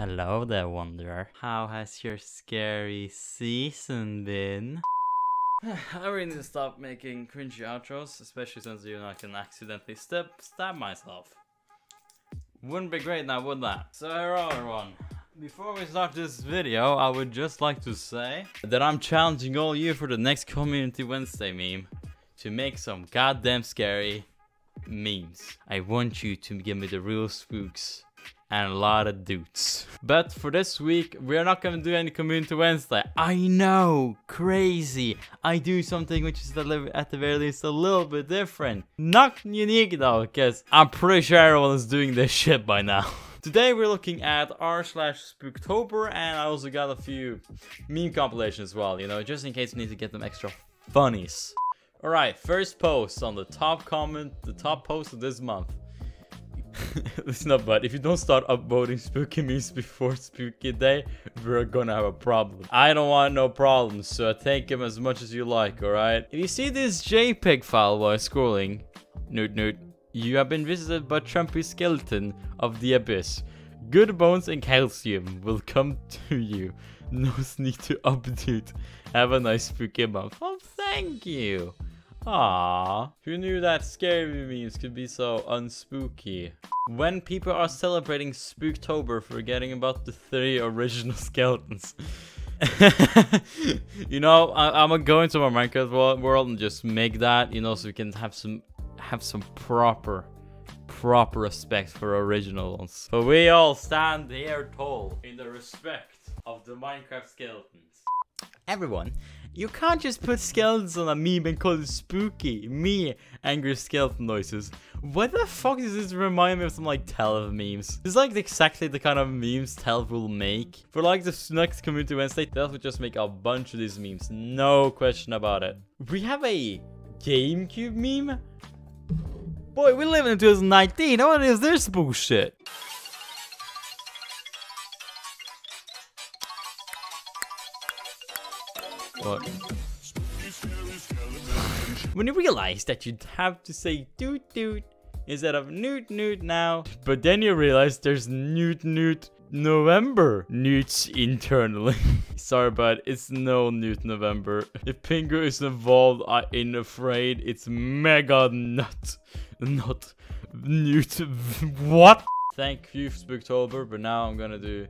Hello there, Wanderer. How has your scary season been? I really need to stop making cringy outros, especially since you know I can accidentally stab, stab myself. Wouldn't be great now, would that? So hello everyone. Before we start this video, I would just like to say that I'm challenging all you for the next Community Wednesday meme to make some goddamn scary memes. I want you to give me the real spooks and a lot of dudes. But for this week, we're not gonna do any Community Wednesday. I know, crazy. I do something which is at the very least a little bit different. Not unique though, because I'm pretty sure everyone is doing this shit by now. Today we're looking at r slash spooktober and I also got a few meme compilations as well, you know, just in case you need to get them extra funnies. Alright, first post on the top comment, the top post of this month. Listen up, bud. If you don't start upvoting spooky memes before spooky day, we're gonna have a problem. I don't want no problems, so take him as much as you like, alright? If you see this JPEG file while scrolling, noot noot, you have been visited by Trumpy skeleton of the abyss. Good bones and calcium will come to you. No need to update. Have a nice spooky month. Oh, thank you. Ah, who knew that scary memes could be so unspooky? When people are celebrating Spooktober, forgetting about the three original skeletons. you know, I, am gonna go into my Minecraft world and just make that, you know, so we can have some have some proper proper respect for originals. But we all stand here tall in the respect of the Minecraft skeletons. Everyone, you can't just put skeletons on a meme and call it spooky. Me, angry skeleton noises. What the fuck does this remind me of some like Telev memes? This is like exactly the kind of memes Telev will make. For like the next Community Wednesday, Telev will just make a bunch of these memes. No question about it. We have a GameCube meme? Boy, we live in 2019. What is this bullshit? When you realize that you'd have to say doot doot instead of noot noot now, but then you realize there's noot noot November newts internally. Sorry, but it's no newt November. If Pingu is involved, I ain't afraid. It's mega nut, not newt. what? Thank you, Spooktober, but now I'm gonna do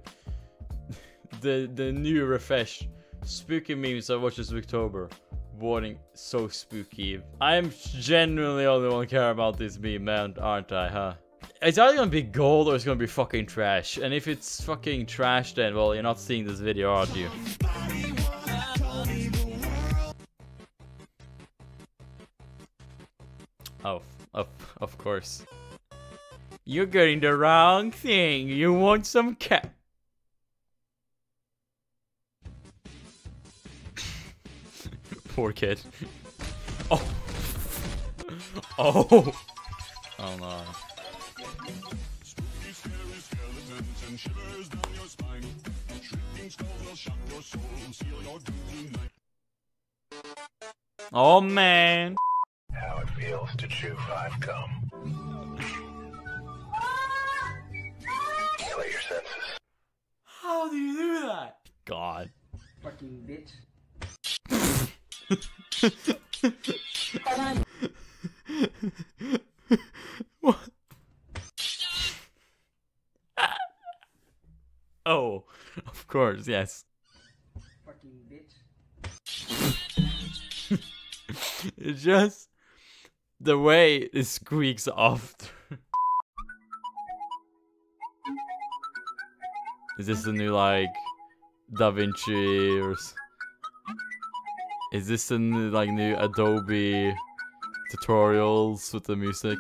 the the new refresh. Spooky memes I watch this October. Warning, so spooky. I'm genuinely the only one care about this meme, man, aren't I, huh? It's either gonna be gold or it's gonna be fucking trash. And if it's fucking trash, then, well, you're not seeing this video, are you? Oh, of, of course. You're getting the wrong thing. You want some cat. Poor kid. Oh. oh. Oh. Oh no. Oh man. How it feels to chew five gum. Kill your senses. How do you do that? God. Fucking bitch. oh, of course, yes. Fucking bitch. it's just the way it squeaks off. Is this the new like Da Vinci or? Is this in like new Adobe tutorials with the music?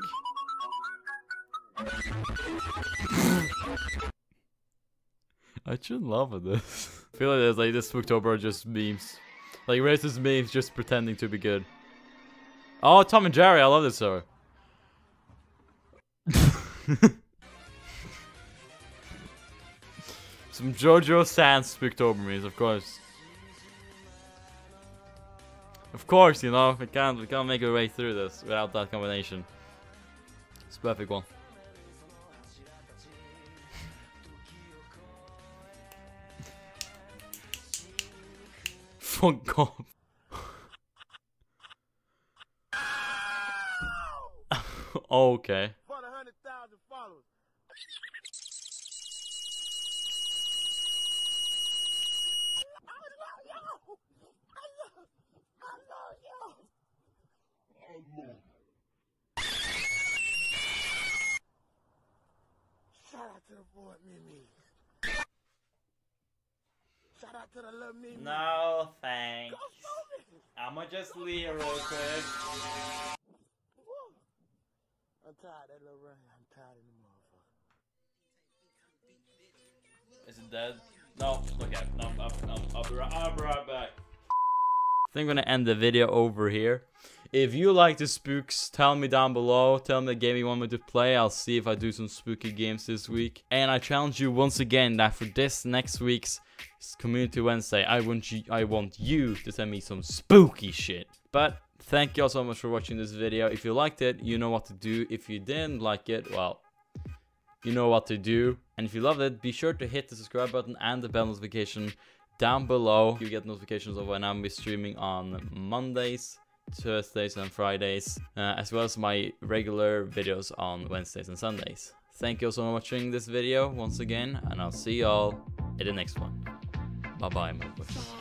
I should love this. I feel like there's like this October just memes. Like racist memes just pretending to be good. Oh, Tom and Jerry, I love this show. Some JoJo Sans Spooktober memes, of course course, you know, we can't we can't make our way through this without that combination. It's a perfect one. Fuck off. okay. For the hundred thousand followers. Shout out to the boy Mimi. Shout out to the little Mimi. No thanks. I'ma just leave real quick. I'm tired of that little run. I'm tired of the motherfucker. Is it dead? No, okay. No, I'll, I'll, I'll, be right, I'll be right back. I think I'm gonna end the video over here. If you like the spooks, tell me down below. Tell me the game you want me to play. I'll see if I do some spooky games this week. And I challenge you once again that for this next week's Community Wednesday, I want you, I want you to send me some spooky shit. But thank you all so much for watching this video. If you liked it, you know what to do. If you didn't like it, well, you know what to do. And if you loved it, be sure to hit the subscribe button and the bell notification down below. You get notifications of when I'm be streaming on Mondays, Thursdays, and Fridays, uh, as well as my regular videos on Wednesdays and Sundays. Thank you all so much for watching this video once again, and I'll see y'all in the next one. Bye bye, motherfuckers.